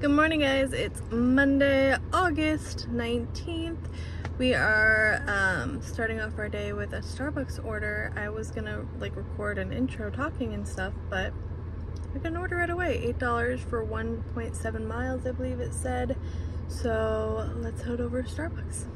Good morning guys, it's Monday, August 19th. We are um, starting off our day with a Starbucks order. I was gonna like record an intro talking and stuff, but I got an order right away. $8 for 1.7 miles, I believe it said. So let's head over to Starbucks.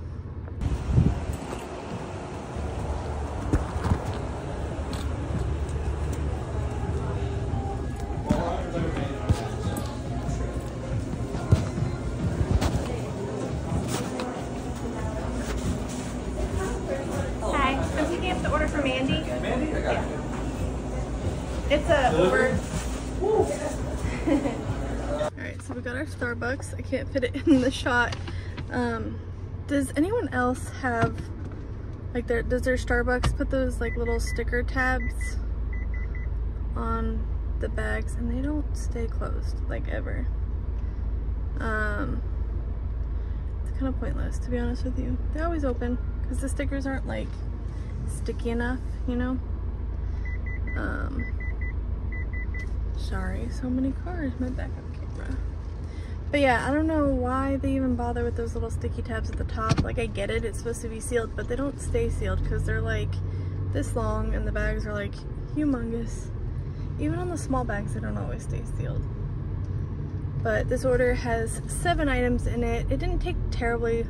Can't fit it in the shot. Um, does anyone else have, like, their, does their Starbucks put those, like, little sticker tabs on the bags and they don't stay closed, like, ever? Um, it's kind of pointless, to be honest with you. They're always open because the stickers aren't, like, sticky enough, you know? Um, sorry, so many cars, my backup camera. But yeah, I don't know why they even bother with those little sticky tabs at the top. Like I get it, it's supposed to be sealed, but they don't stay sealed because they're like this long and the bags are like humongous. Even on the small bags, they don't always stay sealed. But this order has seven items in it. It didn't take terribly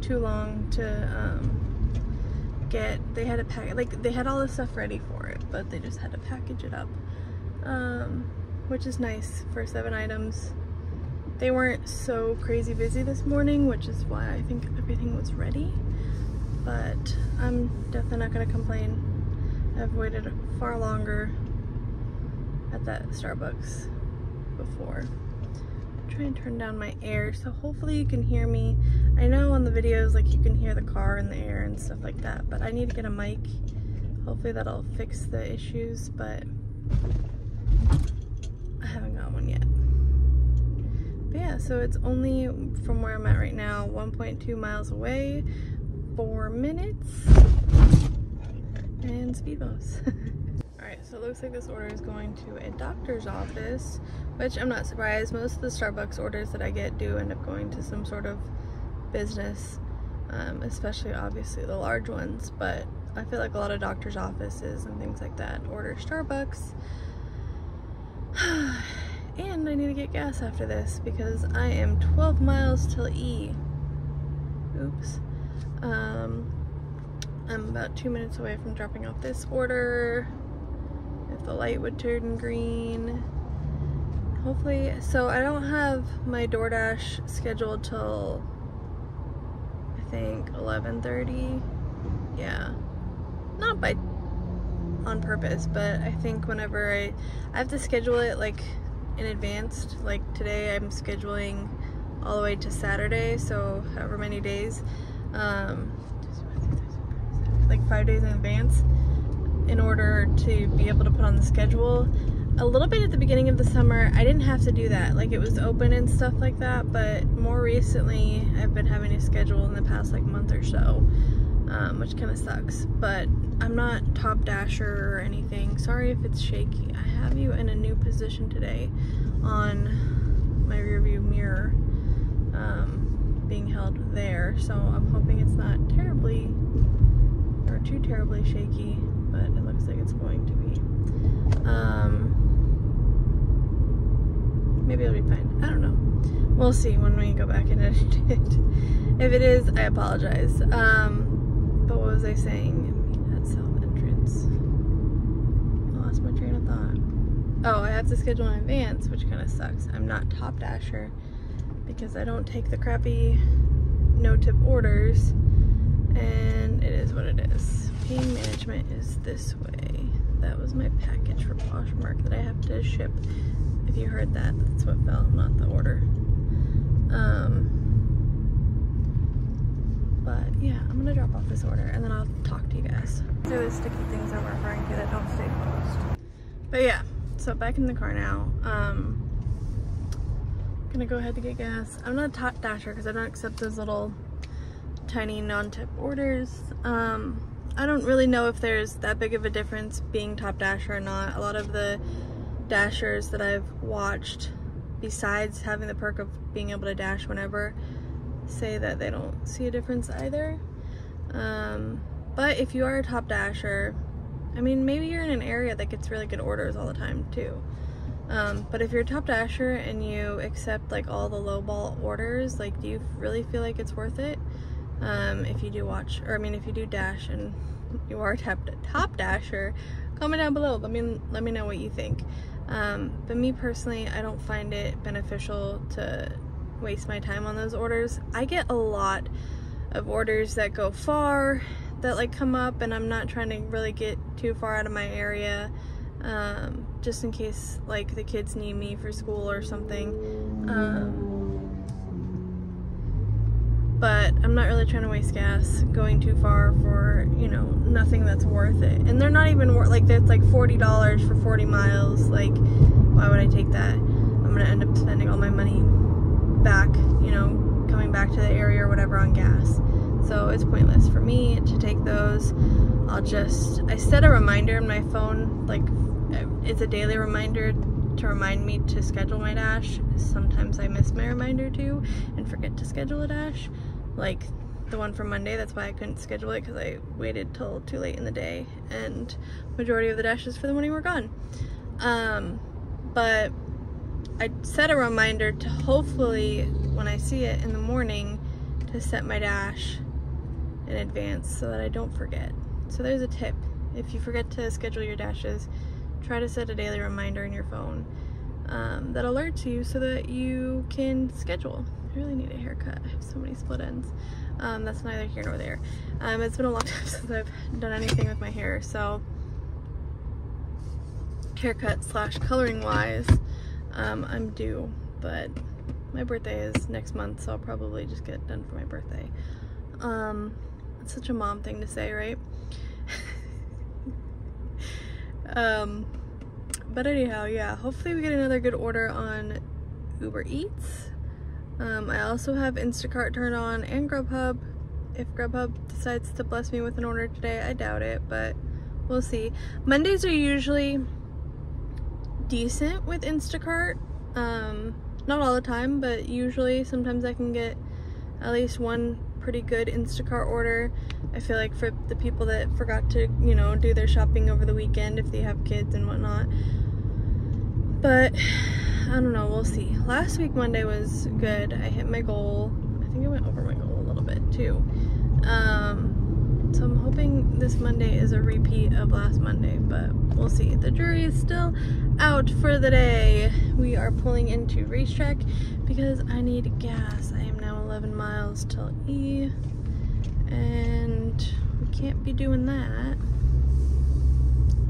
too long to um, get. They had a pack, like they had all the stuff ready for it, but they just had to package it up, um, which is nice for seven items. They weren't so crazy busy this morning, which is why I think everything was ready. But I'm definitely not gonna complain. I've waited far longer at that Starbucks before. Try and turn down my air so hopefully you can hear me. I know on the videos like you can hear the car in the air and stuff like that, but I need to get a mic. Hopefully that'll fix the issues, but I haven't got one yet. But yeah, so it's only from where I'm at right now, 1.2 miles away, four minutes, and speed bumps. Alright, so it looks like this order is going to a doctor's office, which I'm not surprised. Most of the Starbucks orders that I get do end up going to some sort of business, um, especially obviously the large ones, but I feel like a lot of doctor's offices and things like that order Starbucks. and I need to get gas after this because I am 12 miles till E. Oops. Um, I'm about two minutes away from dropping off this order. If the light would turn green. Hopefully, so I don't have my DoorDash scheduled till I think 11:30. Yeah. Not by on purpose, but I think whenever I I have to schedule it like in advance. Like today I'm scheduling all the way to Saturday, so however many days. Um, like five days in advance in order to be able to put on the schedule. A little bit at the beginning of the summer, I didn't have to do that. Like it was open and stuff like that, but more recently I've been having to schedule in the past like month or so, um, which kind of sucks. But I'm not top dasher or anything. Sorry if it's shaky. I have you in a new position today on my rearview mirror um, being held there. So I'm hoping it's not terribly or too terribly shaky, but it looks like it's going to be. Um, maybe it'll be fine. I don't know. We'll see when we go back and edit it. If it is, I apologize. Um, but what was I saying? At South Entrance. I lost my train of thought. Oh, I have to schedule in advance, which kind of sucks. I'm not top dasher because I don't take the crappy no-tip orders and it is what it is. Pain management is this way. That was my package for Poshmark that I have to ship. If you heard that, that's what fell, not the order. Um, but yeah, I'm gonna drop off this order and then I'll talk to you guys. Those sticky things I'm referring to that don't stay closed. But yeah, so back in the car now. Um, gonna go ahead to get gas. I'm not a top dasher because I don't accept those little tiny non-tip orders. Um, I don't really know if there's that big of a difference being top dasher or not. A lot of the dashers that I've watched besides having the perk of being able to dash whenever, say that they don't see a difference either. Um, but if you are a top dasher, I mean, maybe you're in an area that gets really good orders all the time too. Um, but if you're a top dasher and you accept like all the low ball orders, like do you really feel like it's worth it? Um, if you do watch, or I mean, if you do dash and you are a top, dasher, comment down below. Let me let me know what you think. Um, but me personally, I don't find it beneficial to waste my time on those orders. I get a lot of orders that go far that like come up and I'm not trying to really get too far out of my area um, just in case like the kids need me for school or something. Um, but I'm not really trying to waste gas going too far for you know nothing that's worth it. And they're not even worth like that's like $40 for 40 miles. Like why would I take that? I'm gonna end up spending all my money back you know coming back to the area or whatever on gas so it's pointless for me to take those. I'll just I set a reminder in my phone like it's a daily reminder to remind me to schedule my dash. Sometimes I miss my reminder too and forget to schedule a dash. Like the one from Monday that's why I couldn't schedule it because I waited till too late in the day and majority of the dashes for the morning were gone. Um, but I set a reminder to hopefully when I see it in the morning to set my dash in advance so that I don't forget. So there's a tip. If you forget to schedule your dashes, try to set a daily reminder in your phone um, that alerts you so that you can schedule. I really need a haircut. I have so many split ends. Um, that's neither here nor there. Um, it's been a long time since I've done anything with my hair, so haircut slash coloring wise, um, I'm due, but my birthday is next month, so I'll probably just get done for my birthday. Um, it's such a mom thing to say, right? um, but anyhow, yeah, hopefully we get another good order on Uber Eats. Um, I also have Instacart turned on and Grubhub. If Grubhub decides to bless me with an order today, I doubt it, but we'll see. Mondays are usually decent with Instacart. Um, not all the time, but usually sometimes I can get at least one pretty good Instacart order. I feel like for the people that forgot to, you know, do their shopping over the weekend if they have kids and whatnot. But I don't know, we'll see. Last week Monday was good. I hit my goal. I think I went over my goal a little bit too. Um, so I'm hoping this Monday is a repeat of last Monday, but we'll see. The jury is still out for the day. We are pulling into RaceTrac because I need gas. I 11 miles till E, and we can't be doing that.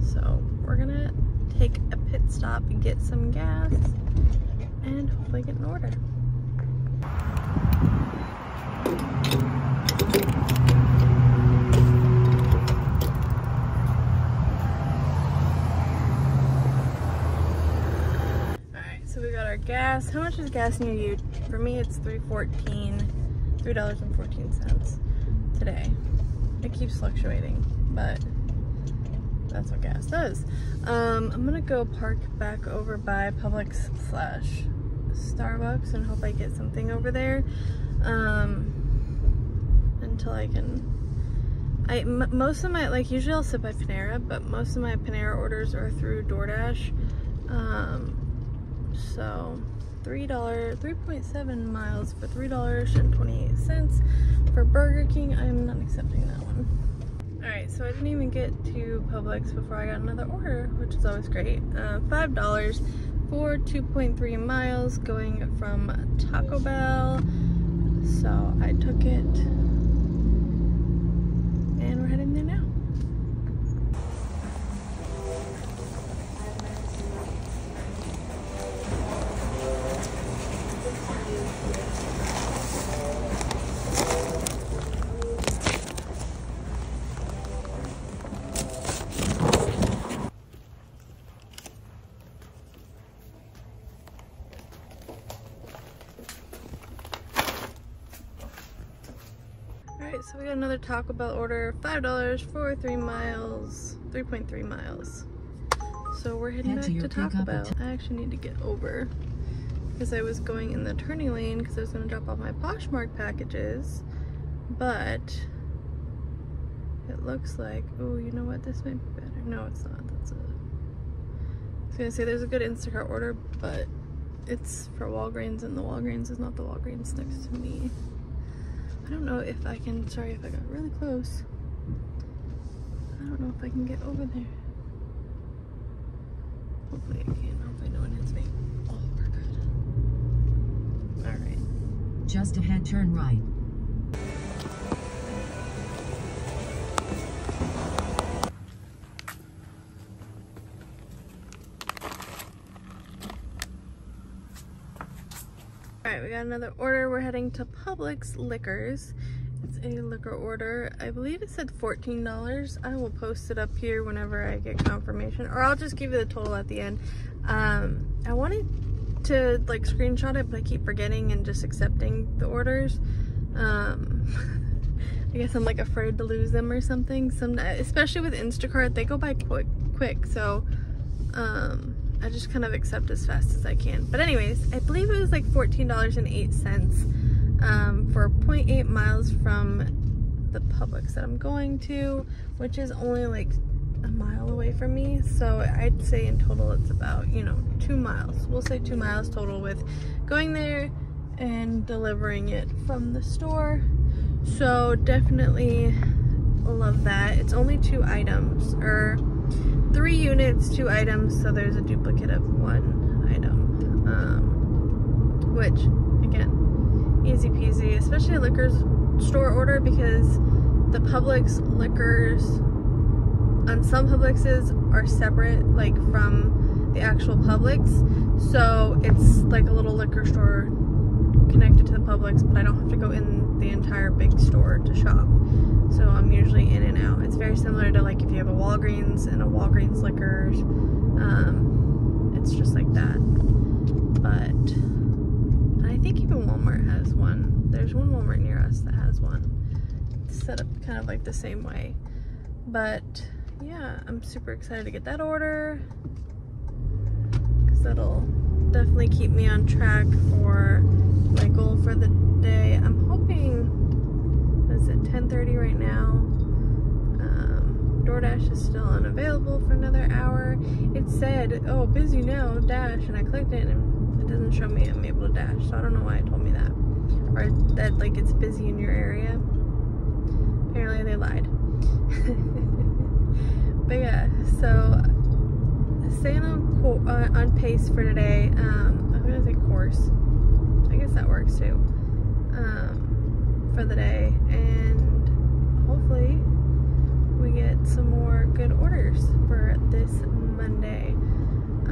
So we're gonna take a pit stop and get some gas and hopefully get an order. All right, so we got our gas. How much is gas near you? For me, it's 314 $3.14 today. It keeps fluctuating, but that's what gas does. Um, I'm gonna go park back over by Publix slash Starbucks and hope I get something over there um, until I can I, most of my, like usually I'll sit by Panera, but most of my Panera orders are through DoorDash. Um, so $3, 3.7 miles for $3.28 for Burger King. I'm not accepting that one. Alright, so I didn't even get to Publix before I got another order, which is always great. Uh, $5 for 2.3 miles going from Taco Bell. So I took it and we're heading there now. Taco Bell order, $5 for 3 miles, 3.3 miles. So we're heading back to Taco Bell. I actually need to get over because I was going in the turning lane because I was going to drop off my Poshmark packages, but it looks like, oh, you know what, this might be better. No, it's not. That's a, I was going to say there's a good Instacart order, but it's for Walgreens and the Walgreens is not the Walgreens next to me. I don't know if I can, sorry if I got really close. I don't know if I can get over there. Hopefully I can. Hopefully no one hits me. Oh, we're good. Alright. Just ahead, turn right. Another order. We're heading to Publix Liquors. It's a liquor order. I believe it said $14. I will post it up here whenever I get confirmation. Or I'll just give you the total at the end. Um, I wanted to like screenshot it, but I keep forgetting and just accepting the orders. Um, I guess I'm like afraid to lose them or something. Some, especially with Instacart, they go by quick, quick. So, um, I just kind of accept as fast as I can. But anyways, I believe it was like $14.08 um, for 0.8 miles from the Publix that I'm going to, which is only like a mile away from me. So I'd say in total it's about, you know, two miles. We'll say two miles total with going there and delivering it from the store. So definitely love that. It's only two items, or three units, two items, so there's a duplicate of one item. Um, which, again, easy peasy, especially a liquor store order because the Publix liquors on some Publixes are separate, like from the actual Publix. So it's like a little liquor store connected to the Publix, but I don't have to go in the entire big store to shop. So I'm usually in and out. It's very similar to like if you have a Walgreens and a Walgreens Liquors. Um, it's just like that. But I think even Walmart has one. There's one Walmart near us that has one. It's set up kind of like the same way. But yeah, I'm super excited to get that order. Because that'll definitely keep me on track for my goal for the day. I'm hoping, what is it, 10.30 right now? Um, DoorDash is still unavailable for another hour. It said, oh, busy now, dash, and I clicked it and it doesn't show me I'm able to dash, so I don't know why it told me that. Or that, like, it's busy in your area. Apparently they lied. but yeah, so staying on, uh, on pace for today. Um, I'm gonna say course. I guess that works too. Um, for the day, and hopefully we get some more good orders for this Monday.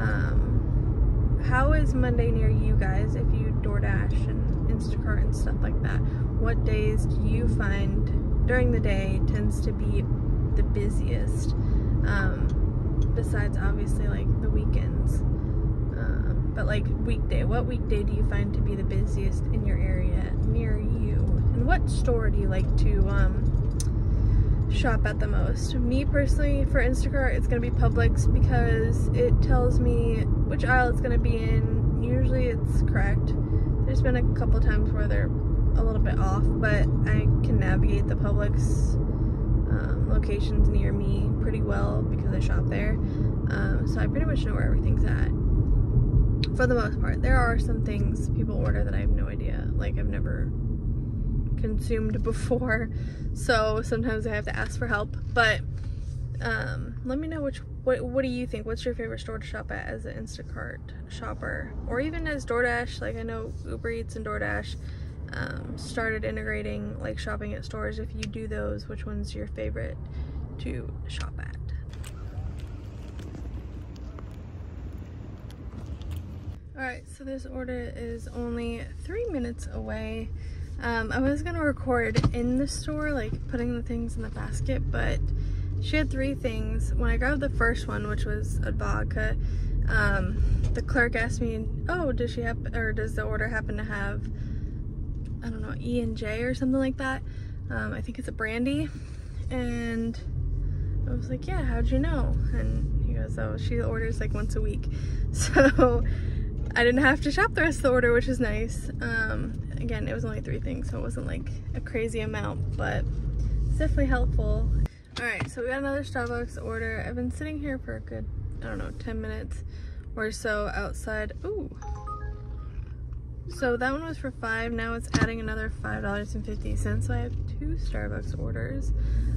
Um, how is Monday near you guys? If you DoorDash and Instacart and stuff like that, what days do you find during the day tends to be the busiest? Um, besides obviously like the weekends. Um, but like weekday, what weekday do you find to be the busiest in your area near you? And what store do you like to um, shop at the most? Me personally, for Instacart, it's gonna be Publix because it tells me which aisle it's gonna be in. Usually it's correct. There's been a couple times where they're a little bit off, but I can navigate the Publix um, locations near me pretty well because I shop there. Um, so I pretty much know where everything's at. For the most part, there are some things people order that I have no idea, like I've never consumed before. So sometimes I have to ask for help. But um, let me know which what what do you think? What's your favorite store to shop at as an Instacart shopper, or even as DoorDash? Like I know Uber Eats and DoorDash um, started integrating like shopping at stores. If you do those, which one's your favorite to shop at? Alright, so this order is only three minutes away. Um, I was gonna record in the store, like putting the things in the basket, but she had three things. When I grabbed the first one, which was a vodka, um, the clerk asked me, oh, does she have, or does the order happen to have I don't know, E and J or something like that. Um, I think it's a brandy. And I was like, yeah, how'd you know? And he goes, oh, she orders like once a week. So I didn't have to shop the rest of the order, which is nice. Um, again, it was only three things, so it wasn't like a crazy amount, but it's definitely helpful. All right, so we got another Starbucks order. I've been sitting here for a good, I don't know, 10 minutes or so outside. Ooh. So that one was for five. Now it's adding another $5.50. So I have two Starbucks orders.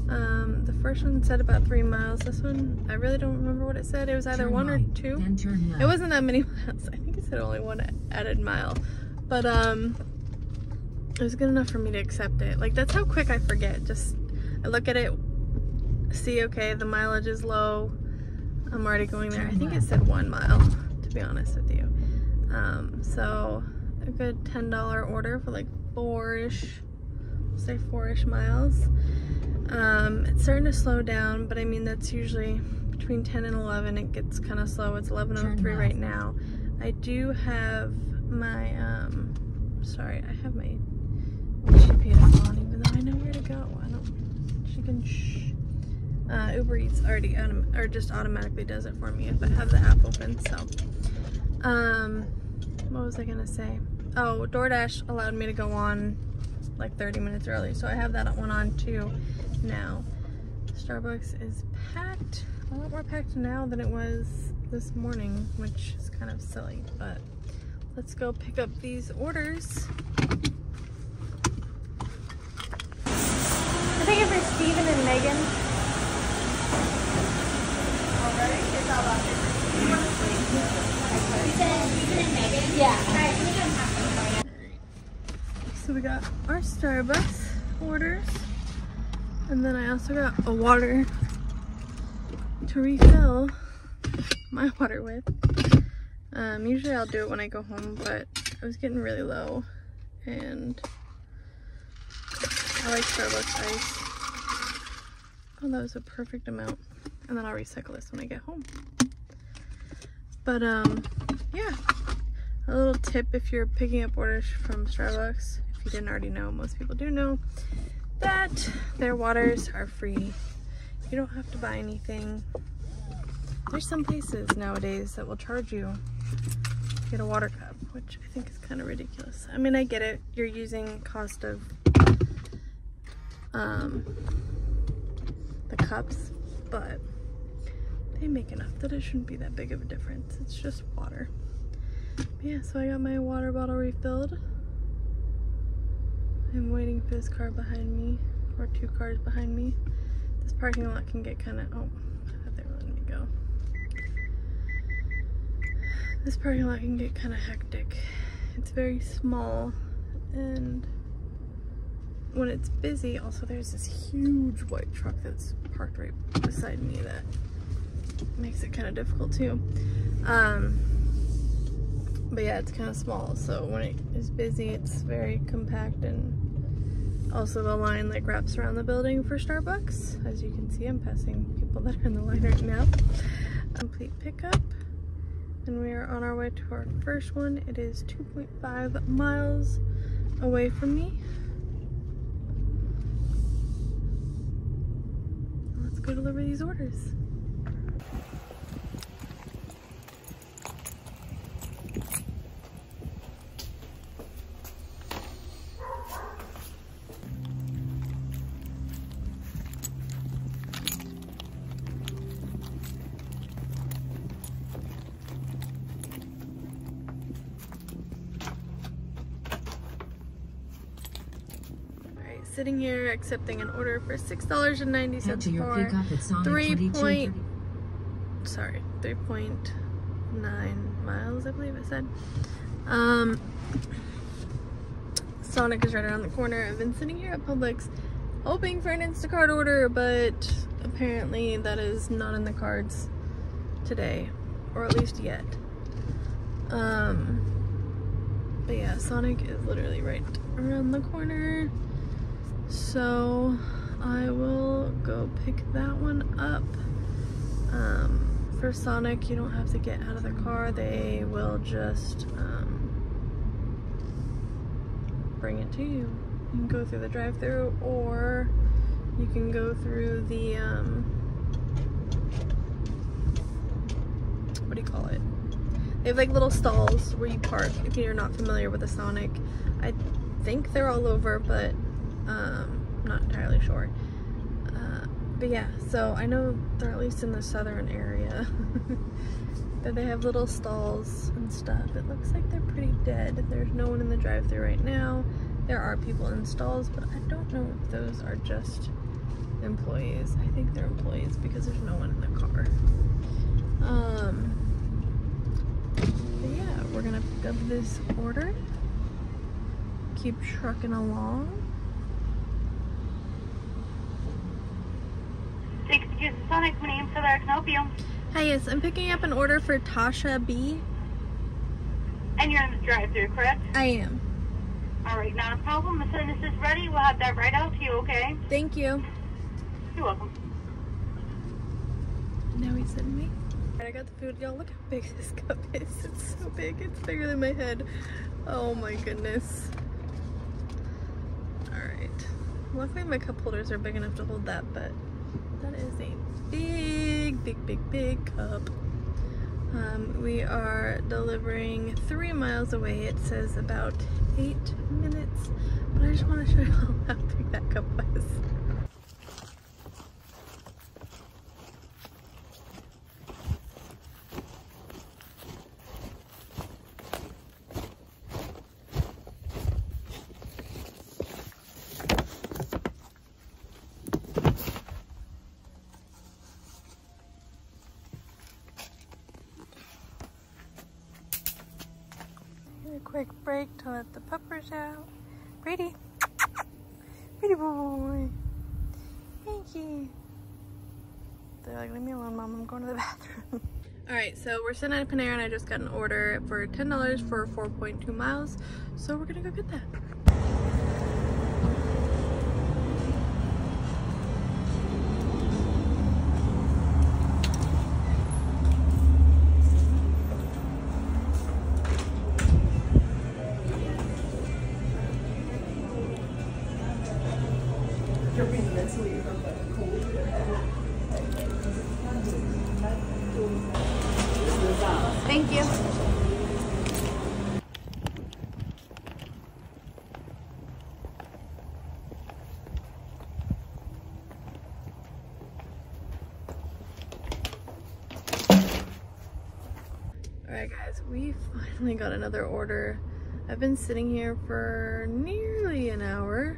Um, the first one said about three miles. This one, I really don't remember what it said. It was either Turn one right, or two. It wasn't that many miles. I think it said only one added mile. But um it was good enough for me to accept it. Like that's how quick I forget. Just I look at it, see okay, the mileage is low. I'm already going there. I think it said one mile, to be honest with you. Um, so a good $10 order for like four-ish, say four-ish miles. Um, it's starting to slow down, but I mean, that's usually between 10 and 11. It gets kind of slow. It's 11.03 right now. I do have my, um, sorry, I have my GPS on, even though I know where to go. I don't, she can shh. Uh, Uber Eats already, or just automatically does it for me if I have the app open, so. Um, what was I gonna say? Oh, DoorDash allowed me to go on like 30 minutes early, so I have that one on too now. Starbucks is packed, a lot more packed now than it was this morning, which is kind of silly, but let's go pick up these orders. I think it for Steven and Megan. So we got our Starbucks orders. And then I also got a water to refill my water with. Um, usually I'll do it when I go home, but I was getting really low. And I like Starbucks ice. Oh, that was a perfect amount. And then I'll recycle this when I get home. But, um, yeah. A little tip if you're picking up orders from Starbucks, you didn't already know, most people do know, that their waters are free. You don't have to buy anything. There's some places nowadays that will charge you to get a water cup, which I think is kind of ridiculous. I mean, I get it. You're using cost of um, the cups, but they make enough that it shouldn't be that big of a difference. It's just water. But yeah, so I got my water bottle refilled. I'm waiting for this car behind me, or two cars behind me. This parking lot can get kind of, oh, they were letting me go. This parking lot can get kind of hectic. It's very small, and when it's busy, also there's this huge white truck that's parked right beside me that makes it kind of difficult too. Um, but yeah, it's kind of small, so when it is busy, it's very compact and also the line like wraps around the building for Starbucks. As you can see, I'm passing people that are in the line right now. Complete pickup. And we are on our way to our first one. It is 2.5 miles away from me. Let's go deliver these orders. Here accepting an order for six dollars and ninety Head cents to your for Sonic three point- sorry, three point nine miles, I believe it said. Um, Sonic is right around the corner. I've been sitting here at Publix hoping for an Instacart order, but apparently that is not in the cards today, or at least yet. Um, but yeah, Sonic is literally right around the corner. So I will go pick that one up. Um, for Sonic, you don't have to get out of the car. They will just um, bring it to you. You can go through the drive-through or you can go through the, um, what do you call it? They have like little stalls where you park if you're not familiar with the Sonic. I think they're all over, but um, not entirely sure. Uh, but yeah, so I know they're at least in the southern area. but they have little stalls and stuff. It looks like they're pretty dead. There's no one in the drive through right now. There are people in stalls, but I don't know if those are just employees. I think they're employees because there's no one in the car. Um, yeah, we're gonna pick up this order. Keep trucking along. Sonic. My name's Heather. I can help you. Hi, yes, I'm picking up an order for Tasha B. And you're in the drive-through, correct? I am. All right, not a problem. As soon as this is ready, we'll have that right out to you, okay? Thank you. You're welcome. Now he's sending me. I got the food. Y'all, look how big this cup is. It's so big. It's bigger than my head. Oh my goodness. Alright. Luckily my cup holders are big enough to hold that, but that is a big, big, big, big cup. Um, we are delivering three miles away. It says about eight minutes, but I just want to show you how big that cup was. a quick break to let the puppers out. Brady. Brady boy. They're like, leave me alone, mom. I'm going to the bathroom. All right, so we're sitting at Panera and I just got an order for $10 for 4.2 miles. So we're gonna go get that. Alright guys, we finally got another order. I've been sitting here for nearly an hour.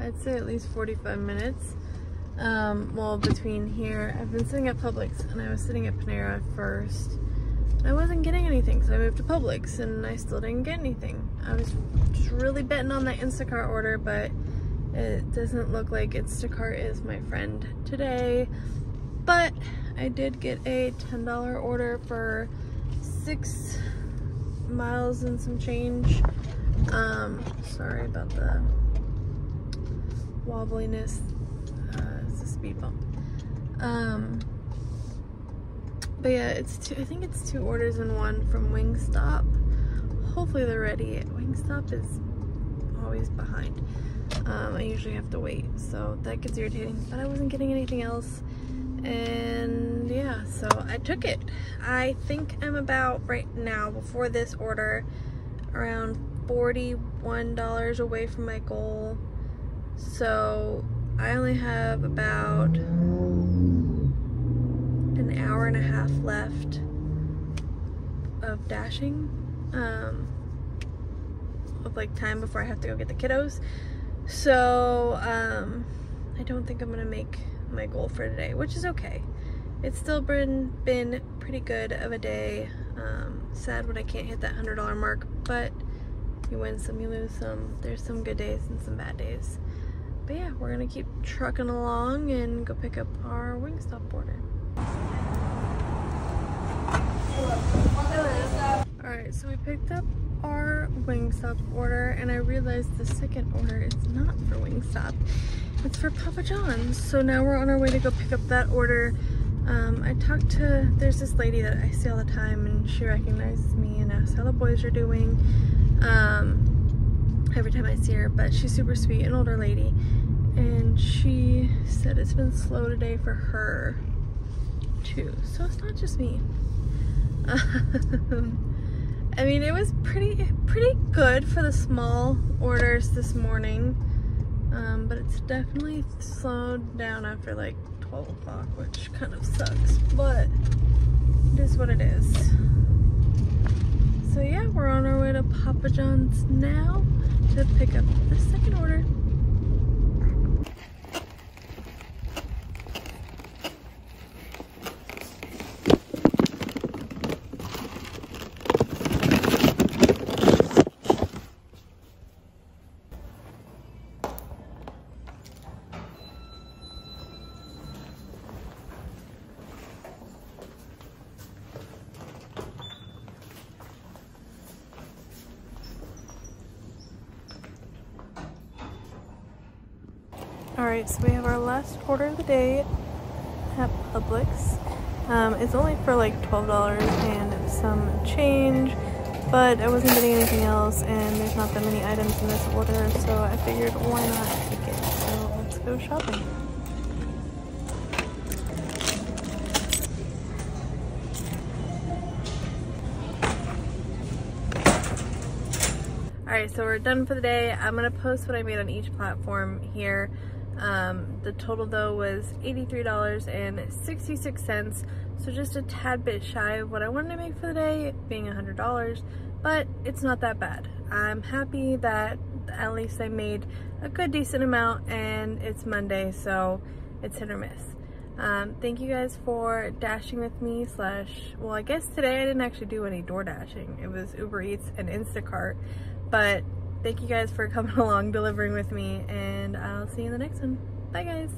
I'd say at least 45 minutes. Um, well, between here, I've been sitting at Publix and I was sitting at Panera first. I wasn't getting anything, so I moved to Publix and I still didn't get anything. I was just really betting on that Instacart order, but it doesn't look like Instacart is my friend today. But I did get a $10 order for six miles and some change. Um, sorry about the wobbliness. Uh, it's a speed bump. Um, but yeah, it's two, I think it's two orders in one from Wingstop. Hopefully they're ready. Wingstop is always behind. Um, I usually have to wait, so that gets irritating. But I wasn't getting anything else. And yeah, so I took it. I think I'm about right now, before this order, around $41 away from my goal. So I only have about an hour and a half left of dashing um, of like time before I have to go get the kiddos. So um, I don't think I'm gonna make my goal for today, which is okay. It's still been been pretty good of a day. Um, sad when I can't hit that hundred dollar mark, but you win some, you lose some. There's some good days and some bad days. But yeah, we're gonna keep trucking along and go pick up our Wingstop order. Alright, so we picked up our Wingstop order and I realized the second order is not for Wingstop. It's for Papa John's. So now we're on our way to go pick up that order. Um, I talked to, there's this lady that I see all the time and she recognizes me and asks how the boys are doing. Um, every time I see her, but she's super sweet, an older lady. And she said it's been slow today for her too. So it's not just me. I mean, it was pretty pretty good for the small orders this morning, um, but it's definitely slowed down after like 12 o'clock, which kind of sucks, but it is what it is. So yeah, we're on our way to Papa John's now to pick up the second order. Alright, so we have our last order of the day at Publix. Um, it's only for like $12 and some change, but I wasn't getting anything else and there's not that many items in this order, so I figured why not take it. So let's go shopping. Alright, so we're done for the day. I'm going to post what I made on each platform here. Um, the total though was $83.66, so just a tad bit shy of what I wanted to make for the day, being $100, but it's not that bad. I'm happy that at least I made a good decent amount and it's Monday, so it's hit or miss. Um, thank you guys for dashing with me slash, well I guess today I didn't actually do any door dashing. It was Uber Eats and Instacart, but thank you guys for coming along delivering with me and I'll see you in the next one. Bye guys.